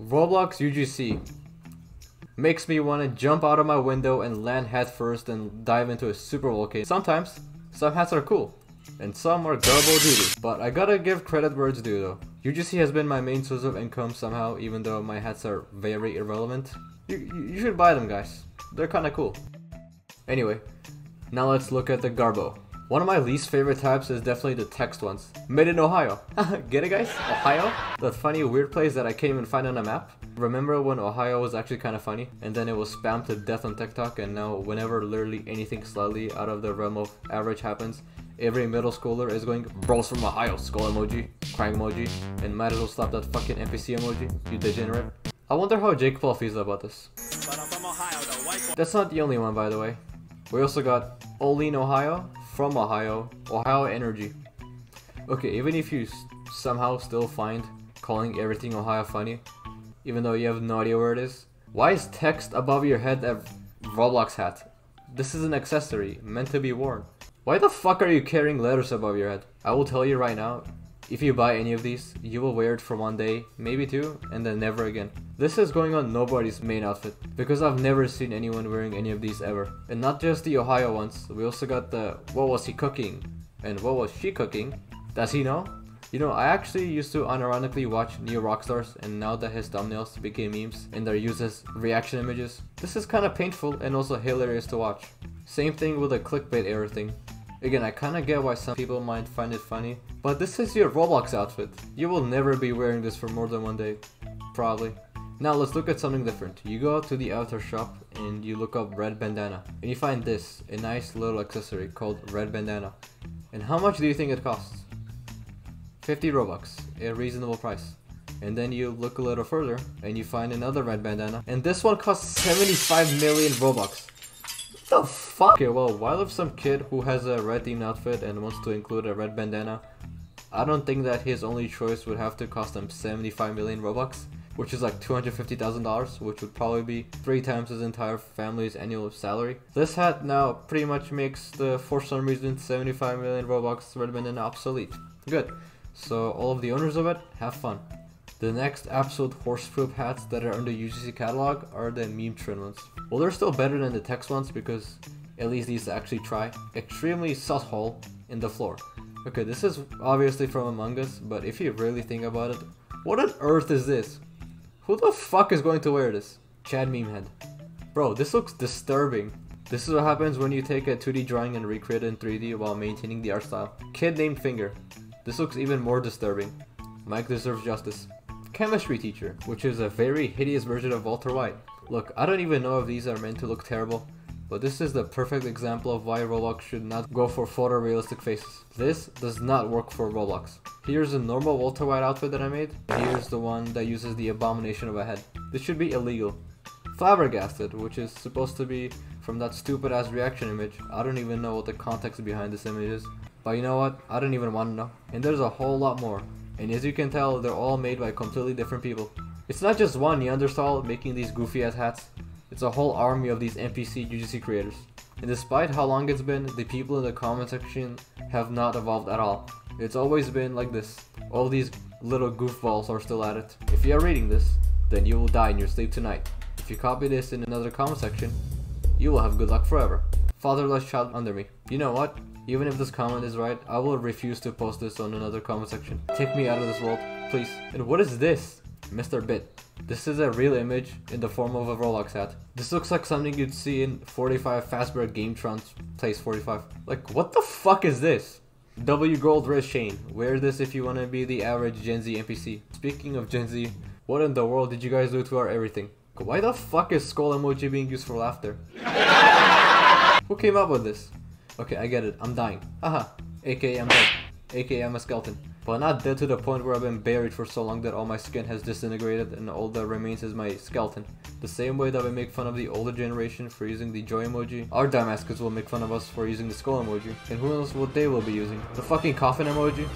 Roblox UGC makes me want to jump out of my window and land headfirst and dive into a super volcano. Sometimes, some hats are cool, and some are garbo duty. But I gotta give credit where it's due though. UGC has been my main source of income somehow, even though my hats are very irrelevant. You, you, you should buy them guys, they're kinda cool. Anyway, now let's look at the garbo. One of my least favorite types is definitely the text ones. Made in Ohio. Get it guys? Ohio? That funny weird place that I can't even find on a map? Remember when Ohio was actually kind of funny? And then it was spammed to death on TikTok and now whenever literally anything slightly out of the realm of average happens, every middle schooler is going, bros from Ohio, skull emoji, crying emoji, and might as well slap that fucking NPC emoji, you degenerate. I wonder how Jake Paul feels about this. That's not the only one by the way. We also got Olean Ohio, from Ohio, Ohio Energy. Okay, even if you somehow still find calling everything Ohio funny, even though you have no idea where it is, why is text above your head a Roblox hat? This is an accessory, meant to be worn. Why the fuck are you carrying letters above your head? I will tell you right now, if you buy any of these, you will wear it for one day, maybe two, and then never again. This is going on nobody's main outfit, because I've never seen anyone wearing any of these ever. And not just the Ohio ones, we also got the what was he cooking, and what was she cooking? Does he know? You know, I actually used to unironically watch Neo Rockstars, and now that his thumbnails became memes and they're used as reaction images, this is kinda painful and also hilarious to watch. Same thing with the clickbait era thing. Again, I kinda get why some people might find it funny, but this is your Roblox outfit. You will never be wearing this for more than one day. Probably. Now let's look at something different. You go to the avatar shop and you look up red bandana. And you find this, a nice little accessory called red bandana. And how much do you think it costs? 50 Robux, a reasonable price. And then you look a little further and you find another red bandana. And this one costs 75 million Robux the fuck? Okay, well, while if some kid who has a red themed outfit and wants to include a red bandana, I don't think that his only choice would have to cost him 75 million Robux, which is like $250,000, which would probably be three times his entire family's annual salary. This hat now pretty much makes the, for some reason, 75 million Robux red bandana obsolete. Good. So all of the owners of it, have fun. The next absolute horse poop hats that are on the UGC catalog are the meme trend ones. Well, they're still better than the text ones because at least these actually try. Extremely sus hole in the floor. Okay, this is obviously from Among Us, but if you really think about it, what on earth is this? Who the fuck is going to wear this? Chad meme head. Bro, this looks disturbing. This is what happens when you take a 2D drawing and recreate it in 3D while maintaining the art style. Kid named Finger. This looks even more disturbing. Mike deserves justice chemistry teacher, which is a very hideous version of Walter White. Look, I don't even know if these are meant to look terrible, but this is the perfect example of why Roblox should not go for photorealistic faces. This does not work for Roblox. Here's a normal Walter White outfit that I made, here's the one that uses the abomination of a head. This should be illegal. Flabbergasted, which is supposed to be from that stupid ass reaction image. I don't even know what the context behind this image is. But you know what? I don't even want to know. And there's a whole lot more. And as you can tell, they're all made by completely different people. It's not just one Neanderthal making these goofy ass hats, it's a whole army of these NPC UGC creators. And despite how long it's been, the people in the comment section have not evolved at all. It's always been like this. All these little goofballs are still at it. If you are reading this, then you will die in your sleep tonight. If you copy this in another comment section, you will have good luck forever. Fatherless child under me. You know what? Even if this comment is right, I will refuse to post this on another comment section. Take me out of this world, please. And what is this? Mr. Bit. This is a real image in the form of a Roblox hat. This looks like something you'd see in 45 Fazbear Gametron Place 45. Like, what the fuck is this? W Gold Wrist Chain. Wear this if you want to be the average Gen Z NPC. Speaking of Gen Z, what in the world did you guys do to our everything? Why the fuck is skull emoji being used for laughter? Who came up with this? Okay, I get it. I'm dying. Haha. AKA I'm dead. AKA I'm a skeleton. But not dead to the point where I've been buried for so long that all my skin has disintegrated and all that remains is my skeleton. The same way that we make fun of the older generation for using the joy emoji, our dumbasses will make fun of us for using the skull emoji. And who knows what they will be using? The fucking coffin emoji?